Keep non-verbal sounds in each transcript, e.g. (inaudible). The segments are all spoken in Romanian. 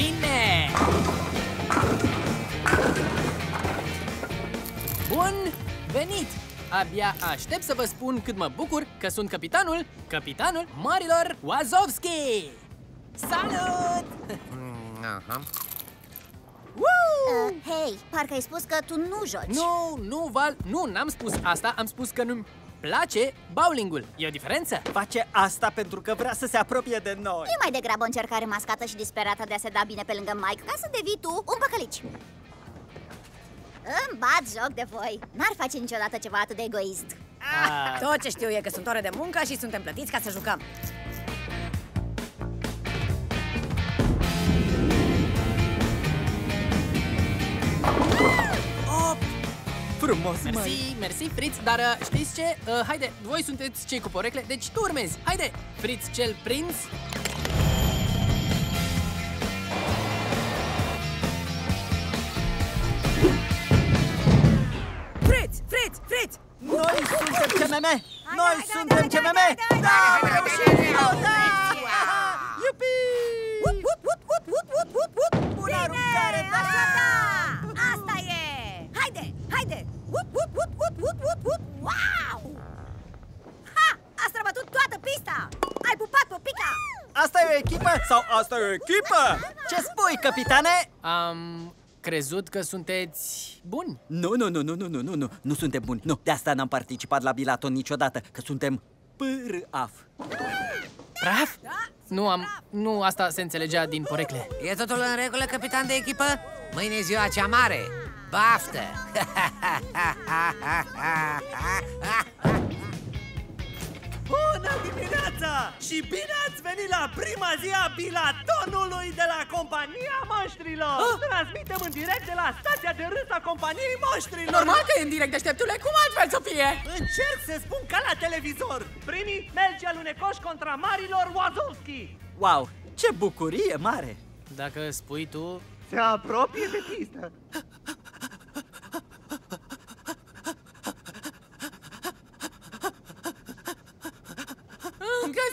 Bine! Bun venit! Abia aștept să vă spun cât mă bucur că sunt capitanul, capitanul Marilor Wazowski! Salut! Aha. Woo! Uh, hei, parcă ai spus că tu nu joci Nu, nu, Val, nu, n-am spus asta, am spus că nu-mi place bowlingul. E o diferență? Face asta pentru că vrea să se apropie de noi E mai degrabă o încercare mascată și disperată de a se da bine pe lângă Mike Ca să devii tu un păcălici Îmi bat joc de voi N-ar face niciodată ceva atât de egoist Ah, Tot ce știu e că sunt ore de muncă și suntem plătiți ca să jucăm. Frumos, mai mersi, mersi, Fritz, dar uh, știți ce? Uh, haide, voi sunteți cei cu porecle, deci tu urmezi. Haide, Fritz cel prins. Fritz! Fritz! Fritz! Noi suntem CMM! Noi hai, suntem hai, CMM! hai, hai, Da, pista! Ai pupat popica! Asta e o echipă sau asta e o echipă? Ce spui, capitane? Am crezut că sunteți buni. Nu, nu, nu, nu, nu, nu, nu, nu, nu suntem buni. Nu, de asta n-am participat la bilaton niciodată, că suntem pârâaf. Praf? Nu am, nu asta se înțelegea din porecle. E totul în regulă, capitan de echipă? Mâine e ziua cea mare. Baftă! (laughs) Bună dimineața! Și bine ați venit la prima zi a bilatonului de la compania Moștrilor! Transmitem în direct de la stația de râs a companiei Moștrilor! Normal că e în direct, deșteptule, cum altfel să fie? Încerc să spun ca la televizor! Primii melci alunecoși contra marilor Wazowski! Wow, ce bucurie mare! Dacă spui tu... Se apropie de pistă!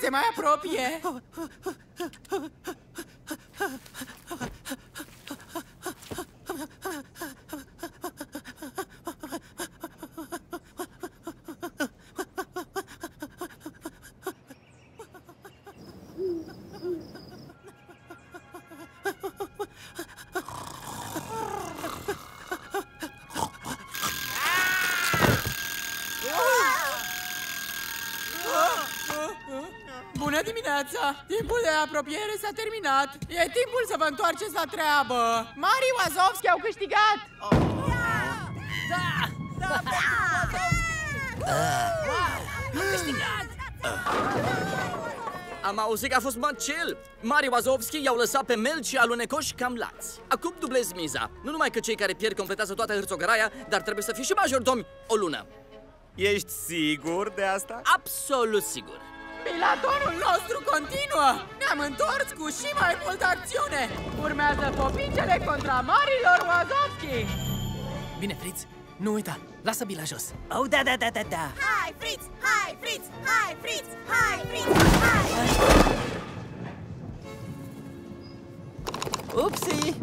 te mai apropie. Bună dimineața! Timpul de apropiere s-a terminat. E timpul să vă întoarceți la treabă. Mari Wazowski au câștigat! Am auzit că a fost măcel. Mari Wazowski i-au lăsat pe Mel și alunecoși cam lați. Acum dublez miza. Nu numai că cei care pierd completează toată hârțogăraia, dar trebuie să fie și majordomi o lună. Ești sigur de asta? Absolut sigur. Pilatonul nostru continuă! Ne-am întors cu și mai multă acțiune! Urmează popicele contra marilor Wazowski! Bine, Fritz, nu uita, lasă bila jos. Oh, da, da, da, da, da. Hai, Fritz! Hai, Fritz! Hai, Fritz! Hai, Fritz! Hai! Upsi!